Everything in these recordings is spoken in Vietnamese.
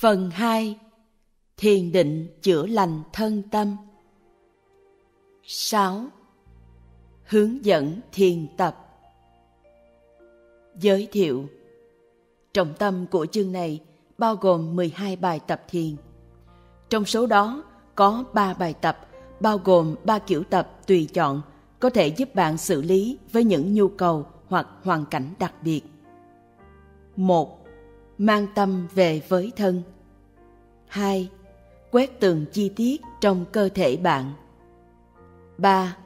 Phần 2 Thiền định chữa lành thân tâm 6. Hướng dẫn thiền tập Giới thiệu Trọng tâm của chương này bao gồm 12 bài tập thiền. Trong số đó, có 3 bài tập bao gồm 3 kiểu tập tùy chọn, có thể giúp bạn xử lý với những nhu cầu hoặc hoàn cảnh đặc biệt. 1. Mang tâm về với thân. 2. Quét từng chi tiết trong cơ thể bạn. 3.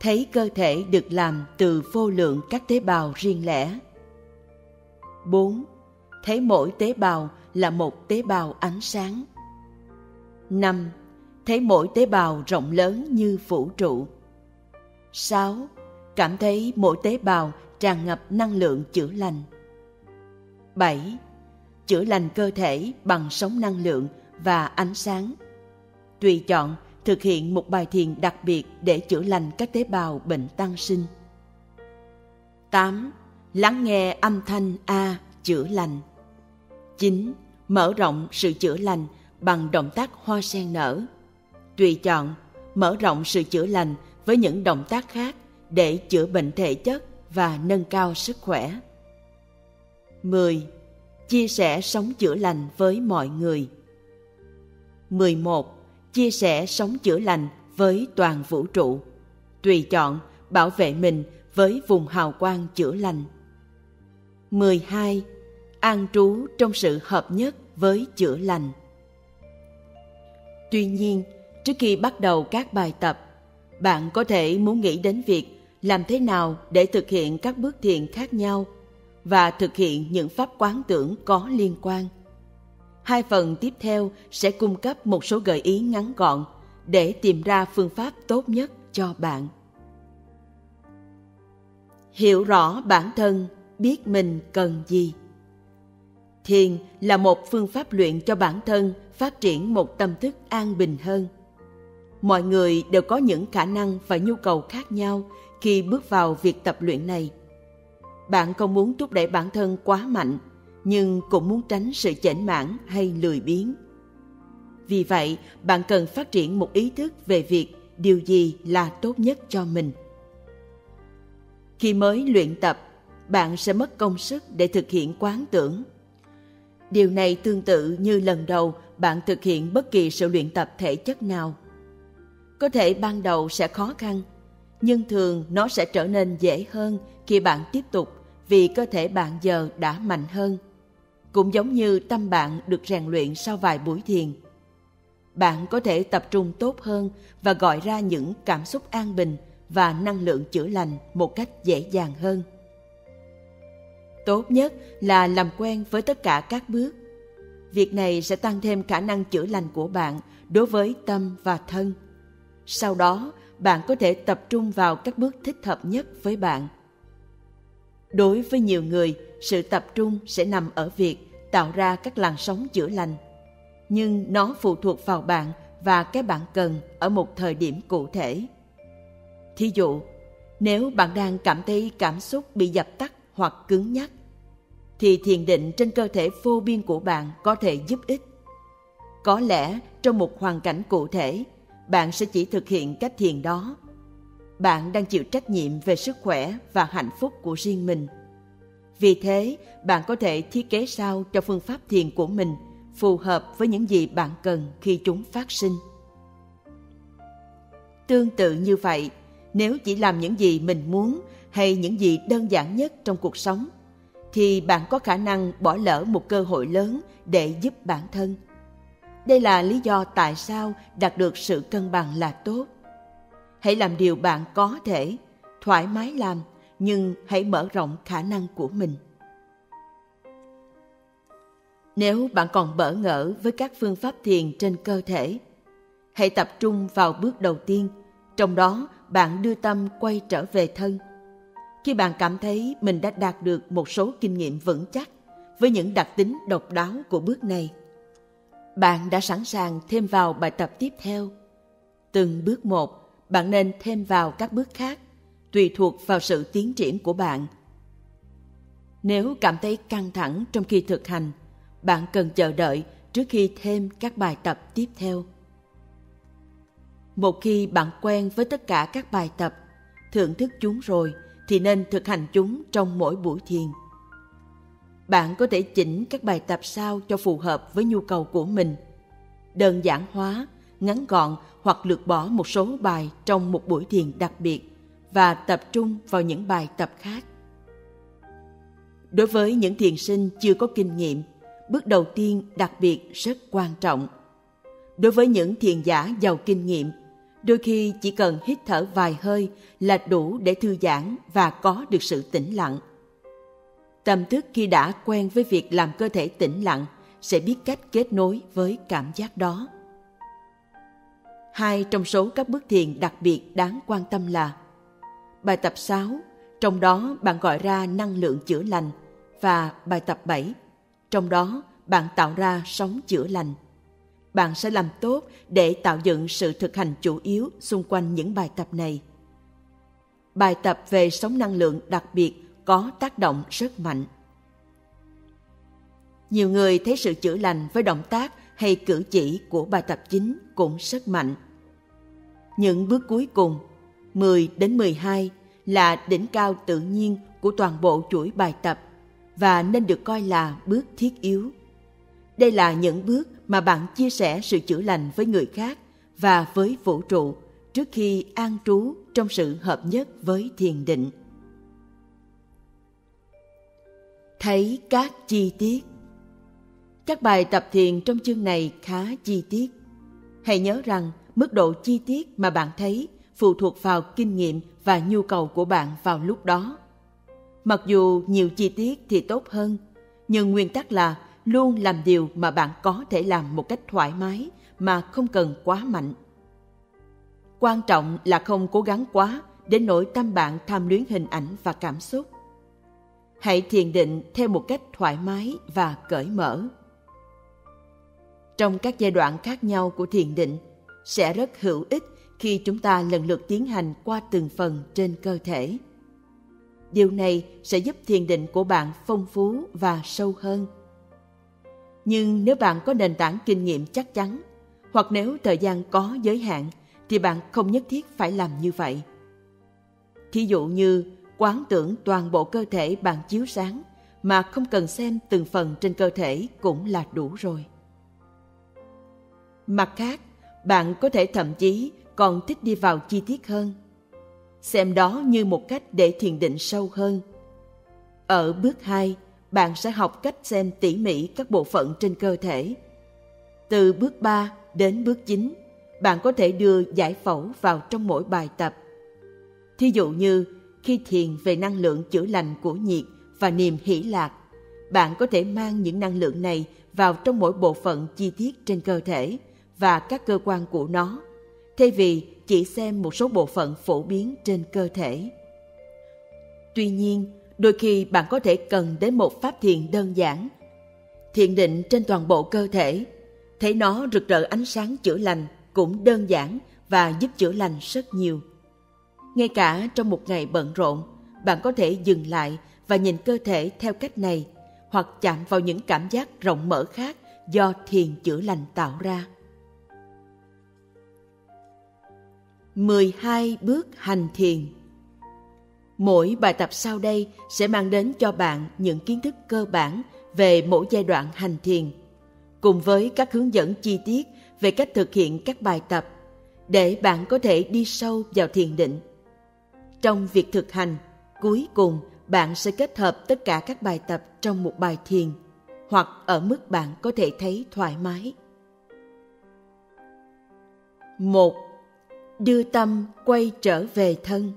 Thấy cơ thể được làm từ vô lượng các tế bào riêng lẻ. 4. Thấy mỗi tế bào là một tế bào ánh sáng. 5. Thấy mỗi tế bào rộng lớn như vũ trụ. 6. Cảm thấy mỗi tế bào tràn ngập năng lượng chữa lành. 7. Chữa lành cơ thể bằng sóng năng lượng và ánh sáng. Tùy chọn thực hiện một bài thiền đặc biệt để chữa lành các tế bào bệnh tăng sinh. 8. Lắng nghe âm thanh A chữa lành. 9. Mở rộng sự chữa lành bằng động tác hoa sen nở. Tùy chọn, mở rộng sự chữa lành với những động tác khác để chữa bệnh thể chất và nâng cao sức khỏe. 10. Chia sẻ sống chữa lành với mọi người. 11. Chia sẻ sống chữa lành với toàn vũ trụ. Tùy chọn bảo vệ mình với vùng hào quang chữa lành. 12. An trú trong sự hợp nhất với chữa lành. Tuy nhiên, trước khi bắt đầu các bài tập, bạn có thể muốn nghĩ đến việc làm thế nào để thực hiện các bước thiện khác nhau và thực hiện những pháp quán tưởng có liên quan. Hai phần tiếp theo sẽ cung cấp một số gợi ý ngắn gọn để tìm ra phương pháp tốt nhất cho bạn. Hiểu rõ bản thân, biết mình cần gì. Thiền là một phương pháp luyện cho bản thân phát triển một tâm thức an bình hơn. Mọi người đều có những khả năng và nhu cầu khác nhau khi bước vào việc tập luyện này. Bạn không muốn thúc đẩy bản thân quá mạnh, nhưng cũng muốn tránh sự chểnh mãn hay lười biếng. Vì vậy, bạn cần phát triển một ý thức về việc điều gì là tốt nhất cho mình. Khi mới luyện tập, bạn sẽ mất công sức để thực hiện quán tưởng. Điều này tương tự như lần đầu bạn thực hiện bất kỳ sự luyện tập thể chất nào. Có thể ban đầu sẽ khó khăn, nhưng thường nó sẽ trở nên dễ hơn khi bạn tiếp tục vì cơ thể bạn giờ đã mạnh hơn. Cũng giống như tâm bạn được rèn luyện sau vài buổi thiền. Bạn có thể tập trung tốt hơn và gọi ra những cảm xúc an bình và năng lượng chữa lành một cách dễ dàng hơn. Tốt nhất là làm quen với tất cả các bước. Việc này sẽ tăng thêm khả năng chữa lành của bạn đối với tâm và thân. Sau đó, bạn có thể tập trung vào các bước thích hợp nhất với bạn. Đối với nhiều người, sự tập trung sẽ nằm ở việc tạo ra các làn sóng chữa lành. Nhưng nó phụ thuộc vào bạn và cái bạn cần ở một thời điểm cụ thể. Thí dụ, nếu bạn đang cảm thấy cảm xúc bị dập tắt hoặc cứng nhắc, thì thiền định trên cơ thể vô biên của bạn có thể giúp ích. Có lẽ trong một hoàn cảnh cụ thể, bạn sẽ chỉ thực hiện cách thiền đó. Bạn đang chịu trách nhiệm về sức khỏe và hạnh phúc của riêng mình. Vì thế, bạn có thể thiết kế sao cho phương pháp thiền của mình phù hợp với những gì bạn cần khi chúng phát sinh. Tương tự như vậy, nếu chỉ làm những gì mình muốn hay những gì đơn giản nhất trong cuộc sống, thì bạn có khả năng bỏ lỡ một cơ hội lớn để giúp bản thân đây là lý do tại sao đạt được sự cân bằng là tốt. Hãy làm điều bạn có thể, thoải mái làm, nhưng hãy mở rộng khả năng của mình. Nếu bạn còn bỡ ngỡ với các phương pháp thiền trên cơ thể, hãy tập trung vào bước đầu tiên, trong đó bạn đưa tâm quay trở về thân. Khi bạn cảm thấy mình đã đạt được một số kinh nghiệm vững chắc với những đặc tính độc đáo của bước này, bạn đã sẵn sàng thêm vào bài tập tiếp theo. Từng bước một, bạn nên thêm vào các bước khác, tùy thuộc vào sự tiến triển của bạn. Nếu cảm thấy căng thẳng trong khi thực hành, bạn cần chờ đợi trước khi thêm các bài tập tiếp theo. Một khi bạn quen với tất cả các bài tập, thưởng thức chúng rồi thì nên thực hành chúng trong mỗi buổi thiền. Bạn có thể chỉnh các bài tập sao cho phù hợp với nhu cầu của mình. Đơn giản hóa, ngắn gọn hoặc lược bỏ một số bài trong một buổi thiền đặc biệt và tập trung vào những bài tập khác. Đối với những thiền sinh chưa có kinh nghiệm, bước đầu tiên đặc biệt rất quan trọng. Đối với những thiền giả giàu kinh nghiệm, đôi khi chỉ cần hít thở vài hơi là đủ để thư giãn và có được sự tĩnh lặng. Tâm thức khi đã quen với việc làm cơ thể tĩnh lặng sẽ biết cách kết nối với cảm giác đó. Hai trong số các bước thiền đặc biệt đáng quan tâm là Bài tập 6, trong đó bạn gọi ra năng lượng chữa lành và bài tập 7, trong đó bạn tạo ra sóng chữa lành. Bạn sẽ làm tốt để tạo dựng sự thực hành chủ yếu xung quanh những bài tập này. Bài tập về sóng năng lượng đặc biệt có tác động rất mạnh. Nhiều người thấy sự chữa lành với động tác hay cử chỉ của bài tập chính cũng rất mạnh. Những bước cuối cùng, 10 đến 12 là đỉnh cao tự nhiên của toàn bộ chuỗi bài tập và nên được coi là bước thiết yếu. Đây là những bước mà bạn chia sẻ sự chữa lành với người khác và với vũ trụ trước khi an trú trong sự hợp nhất với thiền định. Thấy các chi tiết các bài tập thiền trong chương này khá chi tiết. Hãy nhớ rằng mức độ chi tiết mà bạn thấy phụ thuộc vào kinh nghiệm và nhu cầu của bạn vào lúc đó. Mặc dù nhiều chi tiết thì tốt hơn, nhưng nguyên tắc là luôn làm điều mà bạn có thể làm một cách thoải mái mà không cần quá mạnh. Quan trọng là không cố gắng quá đến nỗi tâm bạn tham luyến hình ảnh và cảm xúc. Hãy thiền định theo một cách thoải mái và cởi mở. Trong các giai đoạn khác nhau của thiền định sẽ rất hữu ích khi chúng ta lần lượt tiến hành qua từng phần trên cơ thể. Điều này sẽ giúp thiền định của bạn phong phú và sâu hơn. Nhưng nếu bạn có nền tảng kinh nghiệm chắc chắn, hoặc nếu thời gian có giới hạn, thì bạn không nhất thiết phải làm như vậy. Thí dụ như quán tưởng toàn bộ cơ thể bạn chiếu sáng mà không cần xem từng phần trên cơ thể cũng là đủ rồi. Mặt khác, bạn có thể thậm chí còn thích đi vào chi tiết hơn xem đó như một cách để thiền định sâu hơn ở bước 2, bạn sẽ học cách xem tỉ mỉ các bộ phận trên cơ thể. Từ bước 3 đến bước 9, bạn có thể đưa giải phẫu vào trong mỗi bài tập. Thí dụ như khi thiền về năng lượng chữa lành của nhiệt và niềm hỷ lạc, bạn có thể mang những năng lượng này vào trong mỗi bộ phận chi tiết trên cơ thể và các cơ quan của nó thay vì chỉ xem một số bộ phận phổ biến trên cơ thể. Tuy nhiên, đôi khi bạn có thể cần đến một pháp thiền đơn giản. Thiền định trên toàn bộ cơ thể, thấy nó rực rỡ ánh sáng chữa lành cũng đơn giản và giúp chữa lành rất nhiều. Ngay cả trong một ngày bận rộn, bạn có thể dừng lại và nhìn cơ thể theo cách này hoặc chạm vào những cảm giác rộng mở khác do thiền chữa lành tạo ra. 12 bước hành thiền. Mỗi bài tập sau đây sẽ mang đến cho bạn những kiến thức cơ bản về mỗi giai đoạn hành thiền, cùng với các hướng dẫn chi tiết về cách thực hiện các bài tập để bạn có thể đi sâu vào thiền định. Trong việc thực hành, cuối cùng bạn sẽ kết hợp tất cả các bài tập trong một bài thiền hoặc ở mức bạn có thể thấy thoải mái. Một đưa tâm quay trở về thân.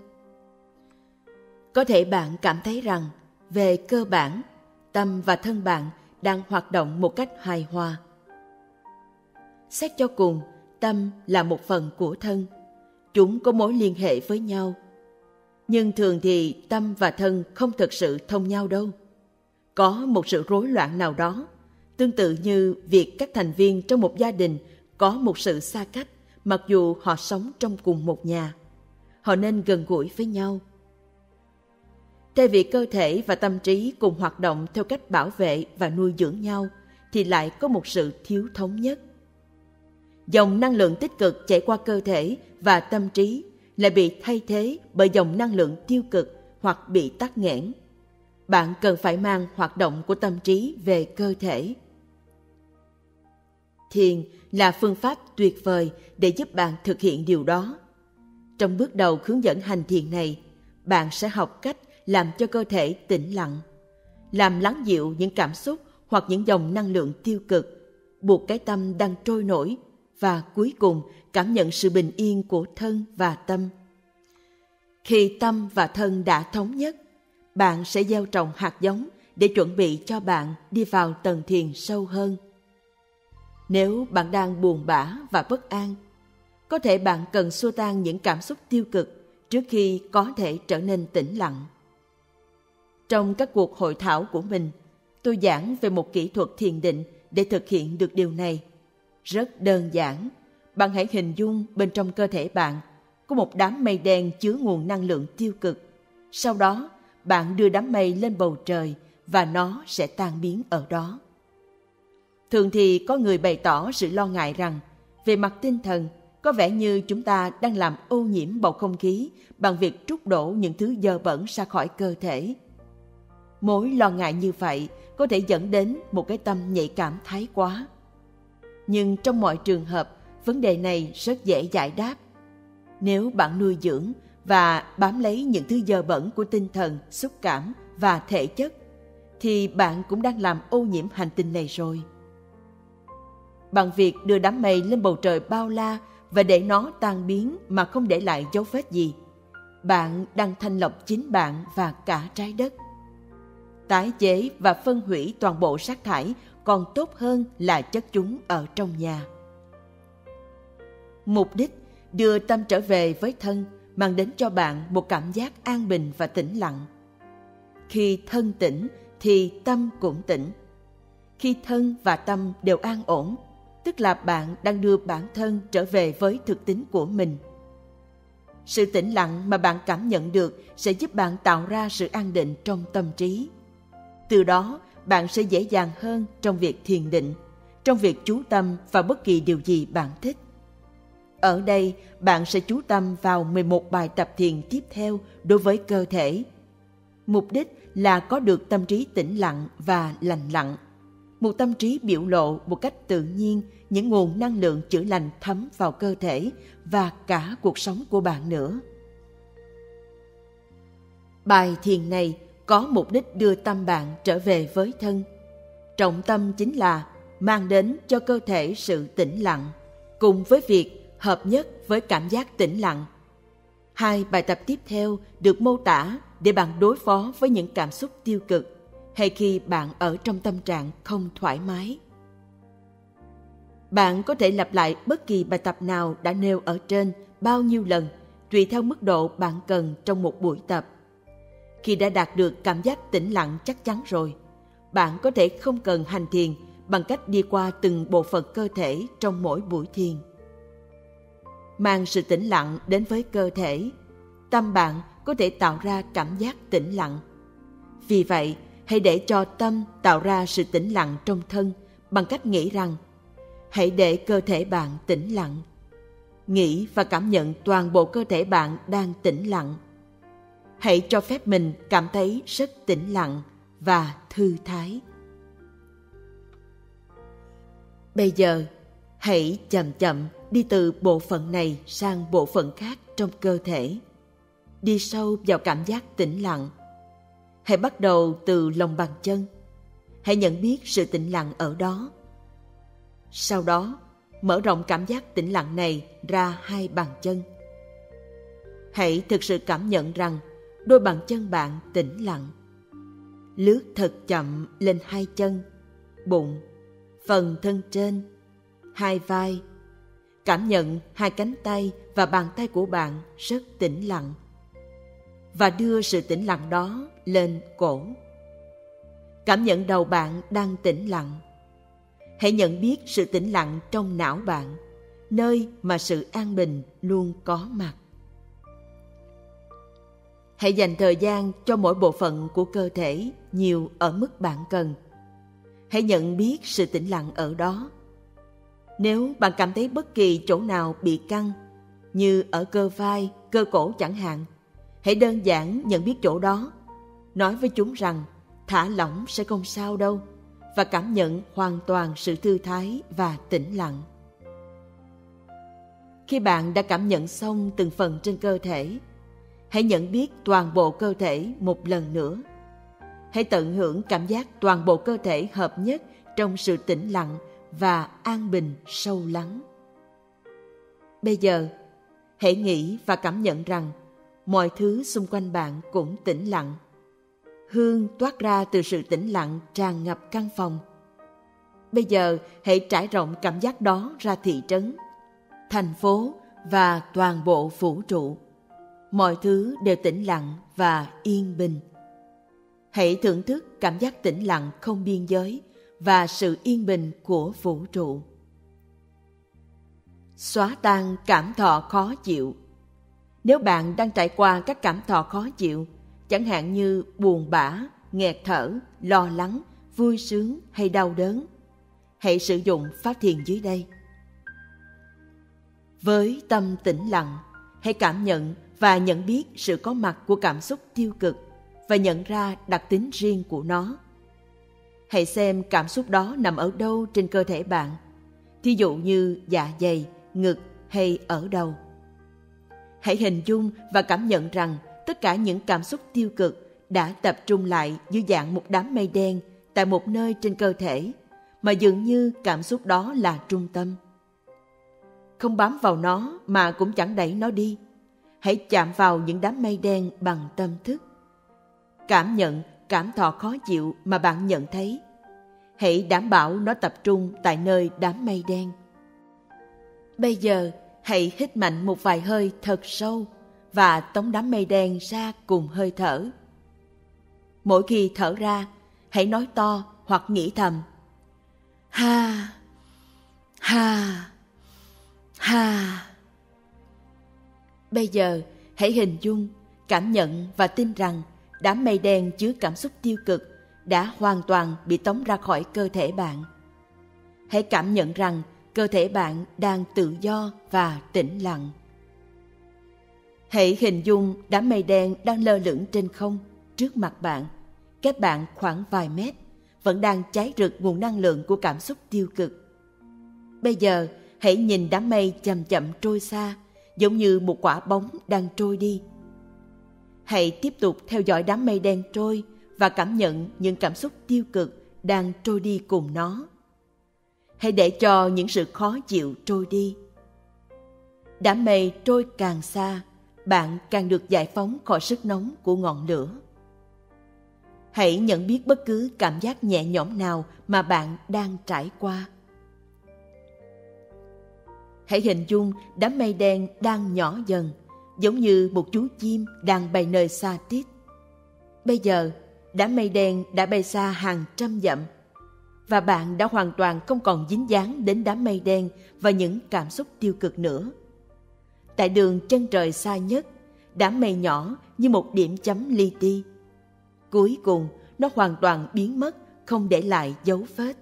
Có thể bạn cảm thấy rằng, về cơ bản, tâm và thân bạn đang hoạt động một cách hài hòa. Xét cho cùng, tâm là một phần của thân. Chúng có mối liên hệ với nhau. Nhưng thường thì tâm và thân không thực sự thông nhau đâu. Có một sự rối loạn nào đó, tương tự như việc các thành viên trong một gia đình có một sự xa cách mặc dù họ sống trong cùng một nhà. Họ nên gần gũi với nhau. Thay vì cơ thể và tâm trí cùng hoạt động theo cách bảo vệ và nuôi dưỡng nhau, thì lại có một sự thiếu thống nhất. Dòng năng lượng tích cực chạy qua cơ thể và tâm trí lại bị thay thế bởi dòng năng lượng tiêu cực hoặc bị tắc nghẽn. Bạn cần phải mang hoạt động của tâm trí về cơ thể. Thiền là phương pháp tuyệt vời để giúp bạn thực hiện điều đó. Trong bước đầu hướng dẫn hành thiền này, bạn sẽ học cách làm cho cơ thể tĩnh lặng, làm lắng dịu những cảm xúc hoặc những dòng năng lượng tiêu cực, buộc cái tâm đang trôi nổi và cuối cùng cảm nhận sự bình yên của thân và tâm. Khi tâm và thân đã thống nhất, bạn sẽ gieo trồng hạt giống để chuẩn bị cho bạn đi vào tầng thiền sâu hơn. Nếu bạn đang buồn bã và bất an, có thể bạn cần xua tan những cảm xúc tiêu cực trước khi có thể trở nên tĩnh lặng. Trong các cuộc hội thảo của mình, tôi giảng về một kỹ thuật thiền định để thực hiện được điều này. Rất đơn giản, bạn hãy hình dung bên trong cơ thể bạn có một đám mây đen chứa nguồn năng lượng tiêu cực. Sau đó, bạn đưa đám mây lên bầu trời và nó sẽ tan biến ở đó. Thường thì có người bày tỏ sự lo ngại rằng về mặt tinh thần có vẻ như chúng ta đang làm ô nhiễm bầu không khí bằng việc trút đổ những thứ dơ bẩn ra khỏi cơ thể. Mối lo ngại như vậy có thể dẫn đến một cái tâm nhạy cảm thái quá. Nhưng trong mọi trường hợp, vấn đề này rất dễ giải đáp. Nếu bạn nuôi dưỡng và bám lấy những thứ dơ bẩn của tinh thần, xúc cảm và thể chất, thì bạn cũng đang làm ô nhiễm hành tinh này rồi. Bằng việc đưa đám mây lên bầu trời bao la và để nó tan biến mà không để lại dấu vết gì, bạn đang thanh lọc chính bạn và cả trái đất. Tái chế và phân hủy toàn bộ rác thải còn tốt hơn là chất chúng ở trong nhà. Mục đích đưa tâm trở về với thân mang đến cho bạn một cảm giác an bình và tĩnh lặng. Khi thân tỉnh thì tâm cũng tỉnh. Khi thân và tâm đều an ổn, tức là bạn đang đưa bản thân trở về với thực tính của mình. Sự tĩnh lặng mà bạn cảm nhận được sẽ giúp bạn tạo ra sự an định trong tâm trí. Từ đó, bạn sẽ dễ dàng hơn trong việc thiền định, trong việc chú tâm vào bất kỳ điều gì bạn thích. Ở đây, bạn sẽ chú tâm vào 11 bài tập thiền tiếp theo đối với cơ thể. Mục đích là có được tâm trí tĩnh lặng và lành lặng. Một tâm trí biểu lộ một cách tự nhiên những nguồn năng lượng chữa lành thấm vào cơ thể và cả cuộc sống của bạn nữa. Bài thiền này có mục đích đưa tâm bạn trở về với thân. Trọng tâm chính là mang đến cho cơ thể sự tĩnh lặng, cùng với việc hợp nhất với cảm giác tĩnh lặng. Hai bài tập tiếp theo được mô tả để bạn đối phó với những cảm xúc tiêu cực hay khi bạn ở trong tâm trạng không thoải mái. Bạn có thể lặp lại bất kỳ bài tập nào đã nêu ở trên bao nhiêu lần tùy theo mức độ bạn cần trong một buổi tập. Khi đã đạt được cảm giác tĩnh lặng chắc chắn rồi, bạn có thể không cần hành thiền bằng cách đi qua từng bộ phận cơ thể trong mỗi buổi thiền mang sự tĩnh lặng đến với cơ thể tâm bạn có thể tạo ra cảm giác tĩnh lặng vì vậy hãy để cho tâm tạo ra sự tĩnh lặng trong thân bằng cách nghĩ rằng, hãy để cơ thể bạn tĩnh lặng. Nghĩ và cảm nhận toàn bộ cơ thể bạn đang tĩnh lặng. Hãy cho phép mình cảm thấy rất tĩnh lặng và thư thái. Bây giờ, hãy chậm chậm đi từ bộ phận này sang bộ phận khác trong cơ thể. Đi sâu vào cảm giác tĩnh lặng hãy bắt đầu từ lòng bàn chân. Hãy nhận biết sự tĩnh lặng ở đó. Sau đó, mở rộng cảm giác tĩnh lặng này ra hai bàn chân. Hãy thực sự cảm nhận rằng đôi bàn chân bạn tĩnh lặng. Lướt thật chậm lên hai chân, bụng, phần thân trên, hai vai. Cảm nhận hai cánh tay và bàn tay của bạn rất tĩnh lặng và đưa sự tĩnh lặng đó lên cổ. Cảm nhận đầu bạn đang tĩnh lặng. Hãy nhận biết sự tĩnh lặng trong não bạn, nơi mà sự an bình luôn có mặt. Hãy dành thời gian cho mỗi bộ phận của cơ thể nhiều ở mức bạn cần. Hãy nhận biết sự tĩnh lặng ở đó. Nếu bạn cảm thấy bất kỳ chỗ nào bị căng, như ở cơ vai, cơ cổ chẳng hạn hãy đơn giản nhận biết chỗ đó. Nói với chúng rằng, thả lỏng sẽ không sao đâu và cảm nhận hoàn toàn sự thư thái và tĩnh lặng. Khi bạn đã cảm nhận xong từng phần trên cơ thể, hãy nhận biết toàn bộ cơ thể một lần nữa. Hãy tận hưởng cảm giác toàn bộ cơ thể hợp nhất trong sự tĩnh lặng và an bình sâu lắng. Bây giờ, hãy nghĩ và cảm nhận rằng mọi thứ xung quanh bạn cũng tĩnh lặng. Hương toát ra từ sự tĩnh lặng tràn ngập căn phòng. Bây giờ, hãy trải rộng cảm giác đó ra thị trấn, thành phố và toàn bộ vũ trụ. Mọi thứ đều tĩnh lặng và yên bình. Hãy thưởng thức cảm giác tĩnh lặng không biên giới và sự yên bình của vũ trụ. Xóa tan cảm thọ khó chịu nếu bạn đang trải qua các cảm thọ khó chịu, chẳng hạn như buồn bã, nghẹt thở, lo lắng, vui sướng hay đau đớn, hãy sử dụng pháp thiền dưới đây. Với tâm tĩnh lặng, hãy cảm nhận và nhận biết sự có mặt của cảm xúc tiêu cực và nhận ra đặc tính riêng của nó. Hãy xem cảm xúc đó nằm ở đâu trên cơ thể bạn, thí dụ như dạ dày, ngực hay ở đầu hãy hình dung và cảm nhận rằng tất cả những cảm xúc tiêu cực đã tập trung lại dưới dạng một đám mây đen tại một nơi trên cơ thể, mà dường như cảm xúc đó là trung tâm. Không bám vào nó mà cũng chẳng đẩy nó đi. Hãy chạm vào những đám mây đen bằng tâm thức. Cảm nhận, cảm thọ khó chịu mà bạn nhận thấy. Hãy đảm bảo nó tập trung tại nơi đám mây đen. Bây giờ hãy hít mạnh một vài hơi thật sâu và tống đám mây đen ra cùng hơi thở. Mỗi khi thở ra, hãy nói to hoặc nghĩ thầm, ha ha ha. Bây giờ, hãy hình dung, cảm nhận và tin rằng đám mây đen chứa cảm xúc tiêu cực đã hoàn toàn bị tống ra khỏi cơ thể bạn. Hãy cảm nhận rằng cơ thể bạn đang tự do và tĩnh lặng. Hãy hình dung đám mây đen đang lơ lửng trên không, trước mặt bạn. Cách bạn khoảng vài mét, vẫn đang cháy rực nguồn năng lượng của cảm xúc tiêu cực. Bây giờ, hãy nhìn đám mây chậm chậm trôi xa, giống như một quả bóng đang trôi đi. Hãy tiếp tục theo dõi đám mây đen trôi và cảm nhận những cảm xúc tiêu cực đang trôi đi cùng nó hãy để cho những sự khó chịu trôi đi. Đám mây trôi càng xa, bạn càng được giải phóng khỏi sức nóng của ngọn lửa. Hãy nhận biết bất cứ cảm giác nhẹ nhõm nào mà bạn đang trải qua. Hãy hình dung đám mây đen đang nhỏ dần, giống như một chú chim đang bay nơi xa tít. Bây giờ, đám mây đen đã bay xa hàng trăm dặm và bạn đã hoàn toàn không còn dính dáng đến đám mây đen và những cảm xúc tiêu cực nữa. Tại đường chân trời xa nhất, đám mây nhỏ như một điểm chấm li ti. Cuối cùng, nó hoàn toàn biến mất, không để lại dấu vết.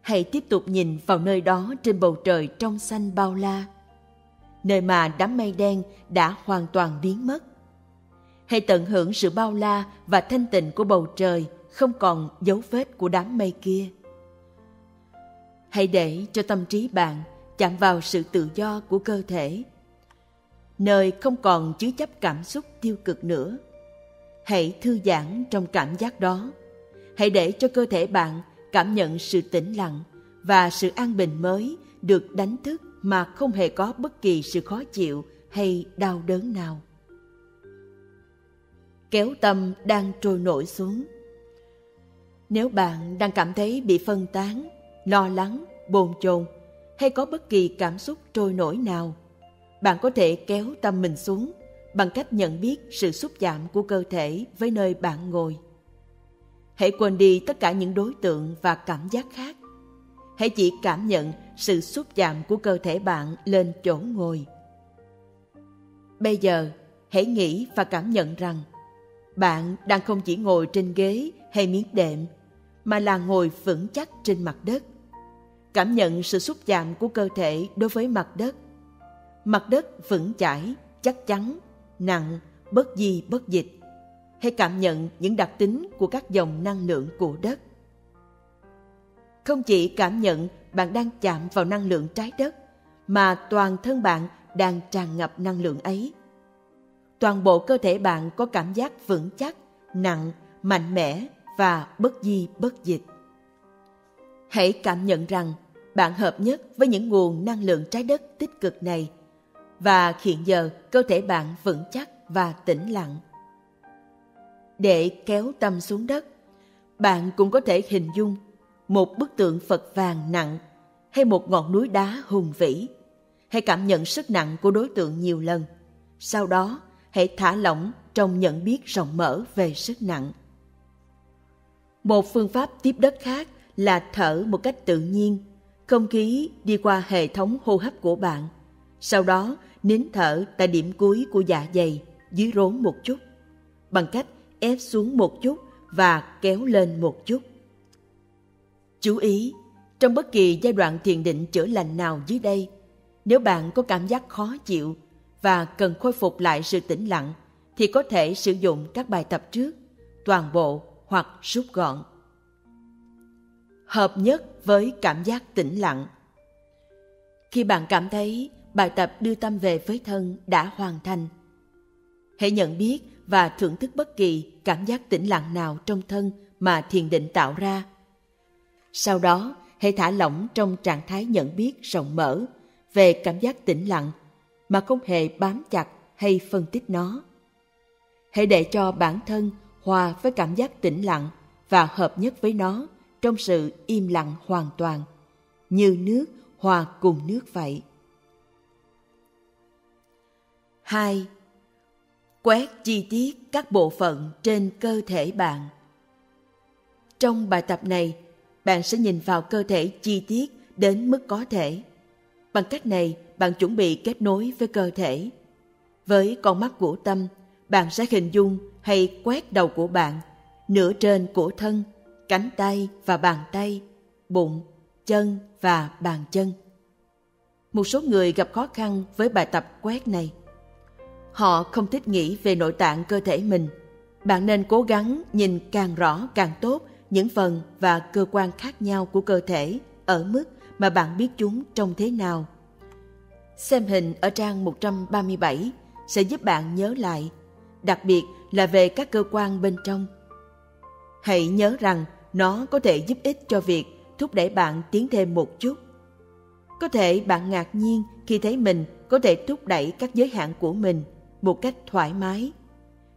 Hãy tiếp tục nhìn vào nơi đó trên bầu trời trong xanh bao la, nơi mà đám mây đen đã hoàn toàn biến mất. Hãy tận hưởng sự bao la và thanh tịnh của bầu trời không còn dấu vết của đám mây kia. Hãy để cho tâm trí bạn chạm vào sự tự do của cơ thể, nơi không còn chứa chấp cảm xúc tiêu cực nữa. Hãy thư giãn trong cảm giác đó. Hãy để cho cơ thể bạn cảm nhận sự tĩnh lặng và sự an bình mới được đánh thức mà không hề có bất kỳ sự khó chịu hay đau đớn nào. Kéo tâm đang trôi nổi xuống nếu bạn đang cảm thấy bị phân tán, lo lắng, bồn chồn hay có bất kỳ cảm xúc trôi nổi nào, bạn có thể kéo tâm mình xuống bằng cách nhận biết sự xúc chạm của cơ thể với nơi bạn ngồi. Hãy quên đi tất cả những đối tượng và cảm giác khác. Hãy chỉ cảm nhận sự xúc chạm của cơ thể bạn lên chỗ ngồi. Bây giờ, hãy nghĩ và cảm nhận rằng bạn đang không chỉ ngồi trên ghế hay miếng đệm mà là ngồi vững chắc trên mặt đất. Cảm nhận sự xúc chạm của cơ thể đối với mặt đất. Mặt đất vững chãi, chắc chắn, nặng, bất di, bất dịch. Hay cảm nhận những đặc tính của các dòng năng lượng của đất. Không chỉ cảm nhận bạn đang chạm vào năng lượng trái đất, mà toàn thân bạn đang tràn ngập năng lượng ấy. Toàn bộ cơ thể bạn có cảm giác vững chắc, nặng, mạnh mẽ và bất di, bất dịch. Hãy cảm nhận rằng bạn hợp nhất với những nguồn năng lượng trái đất tích cực này, và hiện giờ cơ thể bạn vững chắc và tĩnh lặng. Để kéo tâm xuống đất, bạn cũng có thể hình dung một bức tượng phật vàng nặng hay một ngọn núi đá hùng vĩ. Hãy cảm nhận sức nặng của đối tượng nhiều lần, sau đó hãy thả lỏng trong nhận biết rộng mở về sức nặng một phương pháp tiếp đất khác là thở một cách tự nhiên. Không khí đi qua hệ thống hô hấp của bạn. Sau đó, nín thở tại điểm cuối của dạ dày, dưới rốn một chút. Bằng cách ép xuống một chút và kéo lên một chút. Chú ý, trong bất kỳ giai đoạn thiền định chữa lành nào dưới đây, nếu bạn có cảm giác khó chịu và cần khôi phục lại sự tĩnh lặng, thì có thể sử dụng các bài tập trước, toàn bộ hoặc rút gọn. Hợp nhất với cảm giác tĩnh lặng. Khi bạn cảm thấy bài tập đưa tâm về với thân đã hoàn thành, hãy nhận biết và thưởng thức bất kỳ cảm giác tĩnh lặng nào trong thân mà thiền định tạo ra. Sau đó, hãy thả lỏng trong trạng thái nhận biết rộng mở về cảm giác tĩnh lặng mà không hề bám chặt hay phân tích nó. Hãy để cho bản thân hòa với cảm giác tĩnh lặng và hợp nhất với nó trong sự im lặng hoàn toàn như nước hòa cùng nước vậy 2. Quét chi tiết các bộ phận trên cơ thể bạn. Trong bài tập này, bạn sẽ nhìn vào cơ thể chi tiết đến mức có thể. Bằng cách này, bạn chuẩn bị kết nối với cơ thể. Với con mắt của tâm, bạn sẽ hình dung hay quét đầu của bạn, nửa trên của thân, cánh tay và bàn tay, bụng, chân và bàn chân. Một số người gặp khó khăn với bài tập quét này. Họ không thích nghĩ về nội tạng cơ thể mình. Bạn nên cố gắng nhìn càng rõ càng tốt những phần và cơ quan khác nhau của cơ thể ở mức mà bạn biết chúng trông thế nào. Xem hình ở trang 137 sẽ giúp bạn nhớ lại, đặc biệt là về các cơ quan bên trong. Hãy nhớ rằng nó có thể giúp ích cho việc thúc đẩy bạn tiến thêm một chút. Có thể bạn ngạc nhiên khi thấy mình có thể thúc đẩy các giới hạn của mình một cách thoải mái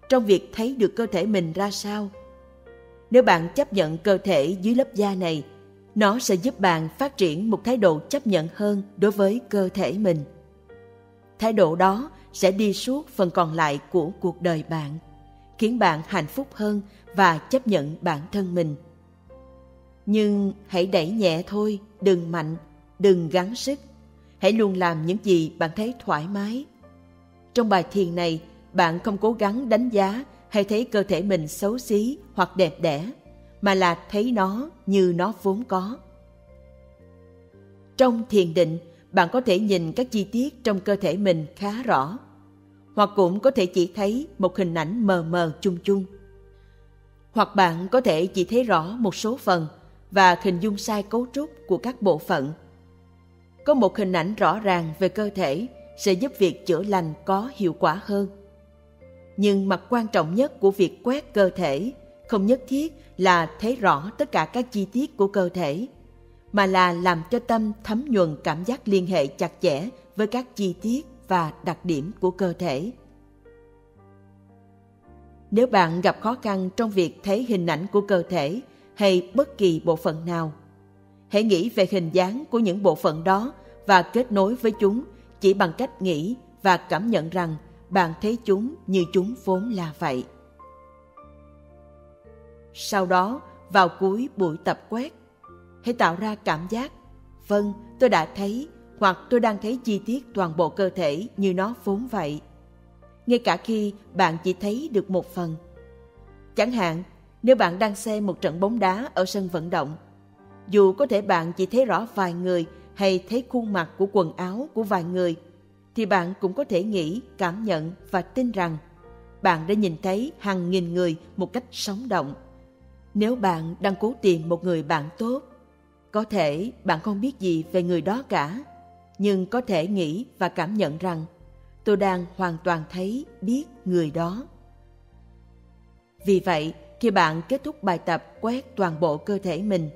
trong việc thấy được cơ thể mình ra sao. Nếu bạn chấp nhận cơ thể dưới lớp da này, nó sẽ giúp bạn phát triển một thái độ chấp nhận hơn đối với cơ thể mình. Thái độ đó sẽ đi suốt phần còn lại của cuộc đời bạn, khiến bạn hạnh phúc hơn và chấp nhận bản thân mình. Nhưng hãy đẩy nhẹ thôi, đừng mạnh, đừng gắng sức. Hãy luôn làm những gì bạn thấy thoải mái trong bài thiền này, bạn không cố gắng đánh giá hay thấy cơ thể mình xấu xí hoặc đẹp đẽ, mà là thấy nó như nó vốn có. Trong thiền định, bạn có thể nhìn các chi tiết trong cơ thể mình khá rõ, hoặc cũng có thể chỉ thấy một hình ảnh mờ mờ chung chung. Hoặc bạn có thể chỉ thấy rõ một số phần và hình dung sai cấu trúc của các bộ phận. Có một hình ảnh rõ ràng về cơ thể sẽ giúp việc chữa lành có hiệu quả hơn. Nhưng mặt quan trọng nhất của việc quét cơ thể không nhất thiết là thấy rõ tất cả các chi tiết của cơ thể, mà là làm cho tâm thấm nhuần cảm giác liên hệ chặt chẽ với các chi tiết và đặc điểm của cơ thể. Nếu bạn gặp khó khăn trong việc thấy hình ảnh của cơ thể hay bất kỳ bộ phận nào, hãy nghĩ về hình dáng của những bộ phận đó và kết nối với chúng chỉ bằng cách nghĩ và cảm nhận rằng bạn thấy chúng như chúng vốn là vậy. Sau đó, vào cuối buổi tập quét, hãy tạo ra cảm giác Vâng, tôi đã thấy hoặc tôi đang thấy chi tiết toàn bộ cơ thể như nó vốn vậy. Ngay cả khi bạn chỉ thấy được một phần, Chẳng hạn, nếu bạn đang xem một trận bóng đá ở sân vận động, dù có thể bạn chỉ thấy rõ vài người hay thấy khuôn mặt của quần áo của vài người, thì bạn cũng có thể nghĩ, cảm nhận và tin rằng bạn đã nhìn thấy hàng nghìn người một cách sống động. Nếu bạn đang cố tìm một người bạn tốt, có thể bạn không biết gì về người đó cả, nhưng có thể nghĩ và cảm nhận rằng tôi đang hoàn toàn thấy biết người đó. Vì vậy, khi bạn kết thúc bài tập quét toàn bộ cơ thể mình,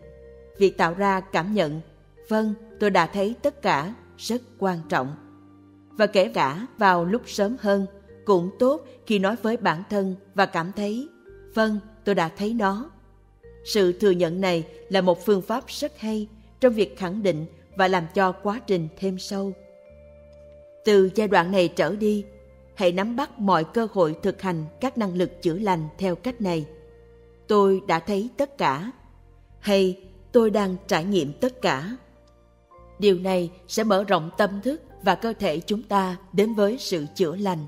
việc tạo ra cảm nhận vâng, tôi đã thấy tất cả rất quan trọng. Và kể cả vào lúc sớm hơn, cũng tốt khi nói với bản thân và cảm thấy vâng, tôi đã thấy nó. Sự thừa nhận này là một phương pháp rất hay trong việc khẳng định và làm cho quá trình thêm sâu. Từ giai đoạn này trở đi, hãy nắm bắt mọi cơ hội thực hành các năng lực chữa lành theo cách này. Tôi đã thấy tất cả, hay tôi đang trải nghiệm tất cả. Điều này sẽ mở rộng tâm thức và cơ thể chúng ta đến với sự chữa lành.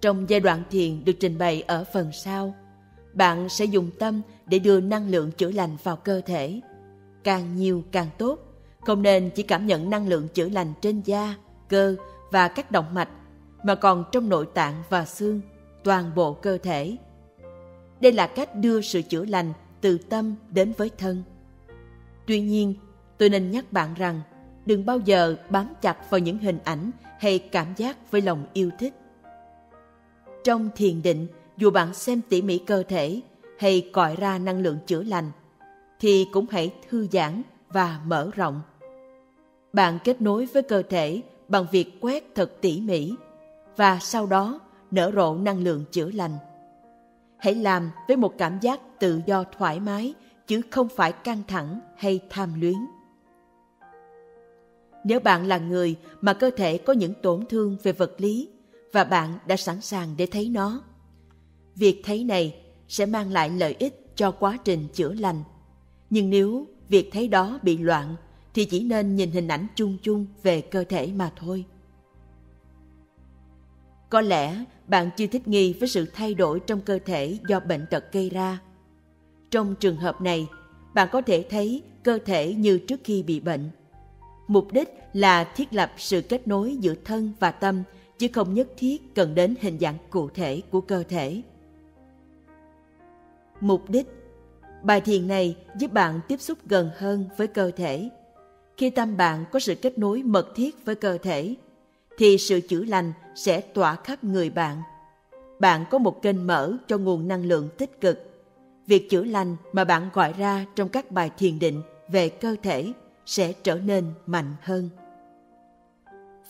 Trong giai đoạn thiền được trình bày ở phần sau, bạn sẽ dùng tâm để đưa năng lượng chữa lành vào cơ thể. Càng nhiều càng tốt, không nên chỉ cảm nhận năng lượng chữa lành trên da, cơ và các động mạch, mà còn trong nội tạng và xương, toàn bộ cơ thể. Đây là cách đưa sự chữa lành từ tâm đến với thân. Tuy nhiên, tôi nên nhắc bạn rằng đừng bao giờ bám chặt vào những hình ảnh hay cảm giác với lòng yêu thích. Trong thiền định, dù bạn xem tỉ mỉ cơ thể hay gọi ra năng lượng chữa lành, thì cũng hãy thư giãn và mở rộng. Bạn kết nối với cơ thể bằng việc quét thật tỉ mỉ và sau đó nở rộ năng lượng chữa lành. Hãy làm với một cảm giác tự do thoải mái chứ không phải căng thẳng hay tham luyến. Nếu bạn là người mà cơ thể có những tổn thương về vật lý và bạn đã sẵn sàng để thấy nó, việc thấy này sẽ mang lại lợi ích cho quá trình chữa lành. Nhưng nếu việc thấy đó bị loạn thì chỉ nên nhìn hình ảnh chung chung về cơ thể mà thôi. Có lẽ bạn chưa thích nghi với sự thay đổi trong cơ thể do bệnh tật gây ra. Trong trường hợp này, bạn có thể thấy cơ thể như trước khi bị bệnh. Mục đích là thiết lập sự kết nối giữa thân và tâm, chứ không nhất thiết cần đến hình dạng cụ thể của cơ thể. Mục đích Bài thiền này giúp bạn tiếp xúc gần hơn với cơ thể. Khi tâm bạn có sự kết nối mật thiết với cơ thể, thì sự chữa lành sẽ tỏa khắp người bạn. Bạn có một kênh mở cho nguồn năng lượng tích cực. Việc chữa lành mà bạn gọi ra trong các bài thiền định về cơ thể sẽ trở nên mạnh hơn.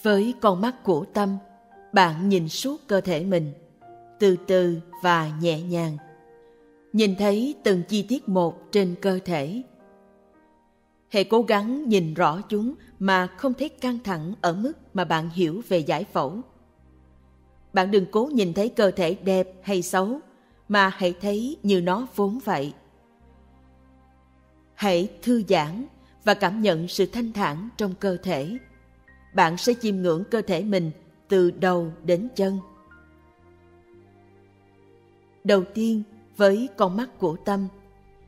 Với con mắt của tâm, bạn nhìn suốt cơ thể mình, từ từ và nhẹ nhàng. Nhìn thấy từng chi tiết một trên cơ thể. Hãy cố gắng nhìn rõ chúng mà không thấy căng thẳng ở mức mà bạn hiểu về giải phẫu. Bạn đừng cố nhìn thấy cơ thể đẹp hay xấu, mà hãy thấy như nó vốn vậy. Hãy thư giãn và cảm nhận sự thanh thản trong cơ thể. Bạn sẽ chiêm ngưỡng cơ thể mình từ đầu đến chân. Đầu tiên, với con mắt của tâm,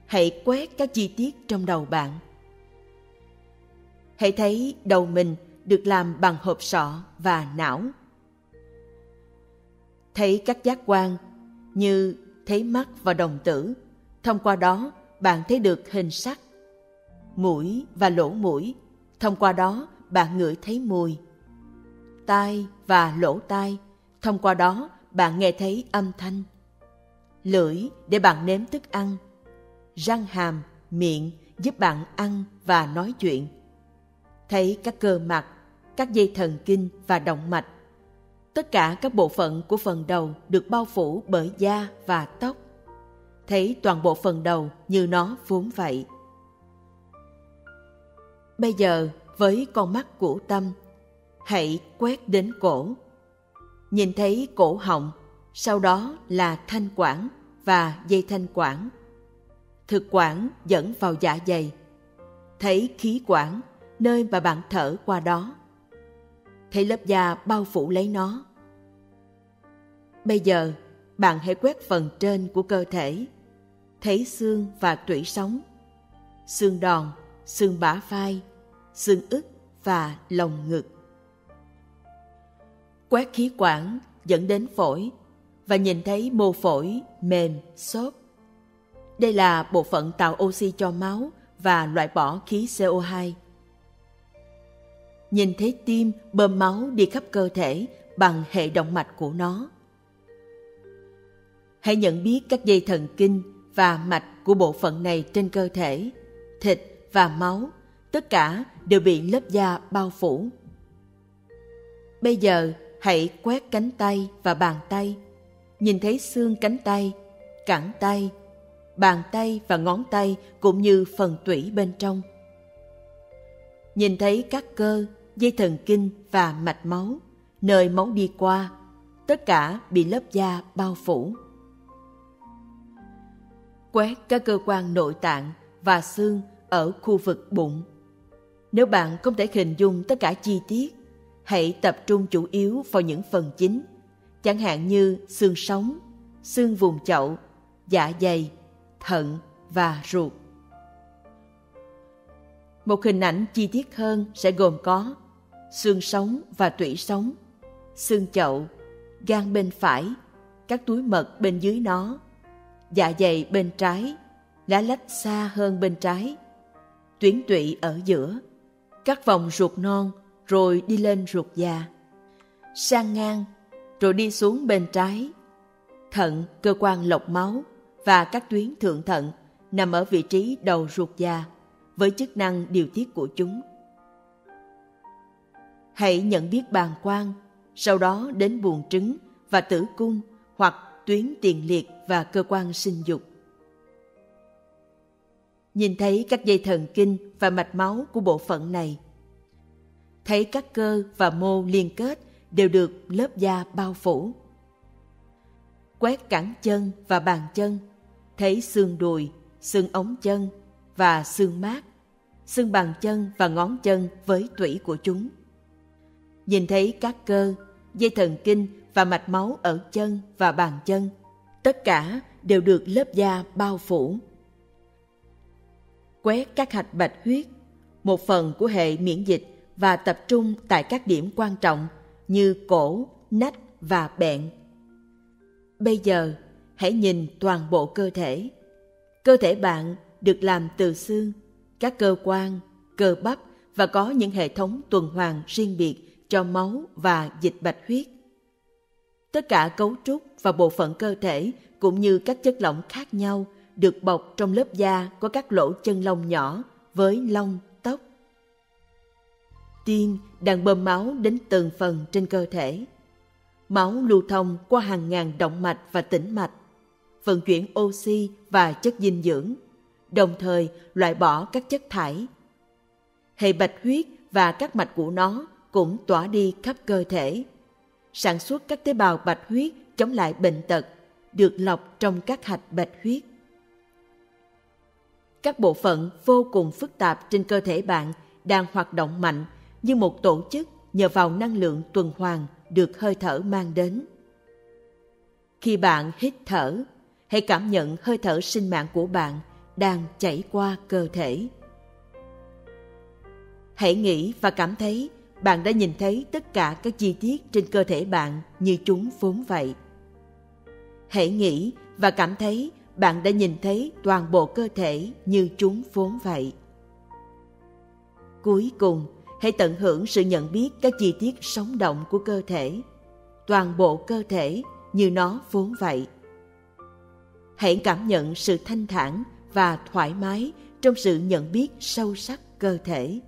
hãy quét các chi tiết trong đầu bạn. Hãy thấy đầu mình được làm bằng hộp sọ và não. Thấy các giác quan như thấy mắt và đồng tử, thông qua đó bạn thấy được hình sắc. Mũi và lỗ mũi, thông qua đó bạn ngửi thấy mùi. Tai và lỗ tai, thông qua đó bạn nghe thấy âm thanh. Lưỡi để bạn nếm thức ăn. Răng hàm, miệng giúp bạn ăn và nói chuyện thấy các cơ mặt, các dây thần kinh và động mạch. Tất cả các bộ phận của phần đầu được bao phủ bởi da và tóc. Thấy toàn bộ phần đầu như nó vốn vậy. Bây giờ, với con mắt của tâm, hãy quét đến cổ. Nhìn thấy cổ họng, sau đó là thanh quản và dây thanh quản. Thực quản dẫn vào dạ dày. Thấy khí quản nơi mà bạn thở qua đó. Thấy lớp da bao phủ lấy nó. Bây giờ, bạn hãy quét phần trên của cơ thể, thấy xương và tủy sống, xương đòn, xương bả vai, xương ức và lồng ngực. Quét khí quản dẫn đến phổi và nhìn thấy mô phổi mềm, xốp. Đây là bộ phận tạo oxy cho máu và loại bỏ khí CO2. Nhìn thấy tim bơm máu đi khắp cơ thể bằng hệ động mạch của nó. Hãy nhận biết các dây thần kinh và mạch của bộ phận này trên cơ thể, thịt và máu, tất cả đều bị lớp da bao phủ. Bây giờ hãy quét cánh tay và bàn tay, nhìn thấy xương cánh tay, cẳng tay, bàn tay và ngón tay cũng như phần tủy bên trong. Nhìn thấy các cơ, dây thần kinh và mạch máu, nơi máu đi qua, tất cả bị lớp da bao phủ. Quét các cơ quan nội tạng và xương ở khu vực bụng. Nếu bạn không thể hình dung tất cả chi tiết, hãy tập trung chủ yếu vào những phần chính, chẳng hạn như xương sống, xương vùng chậu, dạ dày, thận và ruột. Một hình ảnh chi tiết hơn sẽ gồm có xương sống và tủy sống, xương chậu, gan bên phải, các túi mật bên dưới nó, dạ dày bên trái, lá lách xa hơn bên trái, tuyến tụy ở giữa, các vòng ruột non rồi đi lên ruột già, sang ngang rồi đi xuống bên trái, thận, cơ quan lọc máu và các tuyến thượng thận nằm ở vị trí đầu ruột già với chức năng điều tiết của chúng. Hãy nhận biết bàn quan sau đó đến buồng trứng và tử cung hoặc tuyến tiền liệt và cơ quan sinh dục. Nhìn thấy các dây thần kinh và mạch máu của bộ phận này. Thấy các cơ và mô liên kết đều được lớp da bao phủ. Quét cẳng chân và bàn chân, thấy xương đùi, xương ống chân và xương mát, xương bàn chân và ngón chân với tủy của chúng. Nhìn thấy các cơ, dây thần kinh và mạch máu ở chân và bàn chân, tất cả đều được lớp da bao phủ. Quét các hạch bạch huyết, một phần của hệ miễn dịch và tập trung tại các điểm quan trọng như cổ, nách và bẹn. Bây giờ, hãy nhìn toàn bộ cơ thể. Cơ thể bạn được làm từ xương, các cơ quan, cơ bắp và có những hệ thống tuần hoàn riêng biệt cho máu và dịch bạch huyết. Tất cả cấu trúc và bộ phận cơ thể cũng như các chất lỏng khác nhau được bọc trong lớp da có các lỗ chân lông nhỏ với lông, tóc. Tim đang bơm máu đến từng phần trên cơ thể. Máu lưu thông qua hàng ngàn động mạch và tĩnh mạch, vận chuyển oxy và chất dinh dưỡng, đồng thời loại bỏ các chất thải. Hệ bạch huyết và các mạch của nó cũng tỏa đi khắp cơ thể, sản xuất các tế bào bạch huyết chống lại bệnh tật, được lọc trong các hạch bạch huyết. Các bộ phận vô cùng phức tạp trên cơ thể bạn đang hoạt động mạnh như một tổ chức nhờ vào năng lượng tuần hoàn được hơi thở mang đến. Khi bạn hít thở, hãy cảm nhận hơi thở sinh mạng của bạn đang chảy qua cơ thể. Hãy nghĩ và cảm thấy bạn đã nhìn thấy tất cả các chi tiết trên cơ thể bạn như chúng vốn vậy. Hãy nghĩ và cảm thấy bạn đã nhìn thấy toàn bộ cơ thể như chúng vốn vậy. Cuối cùng, hãy tận hưởng sự nhận biết các chi tiết sống động của cơ thể, toàn bộ cơ thể như nó vốn vậy. Hãy cảm nhận sự thanh thản và thoải mái trong sự nhận biết sâu sắc cơ thể.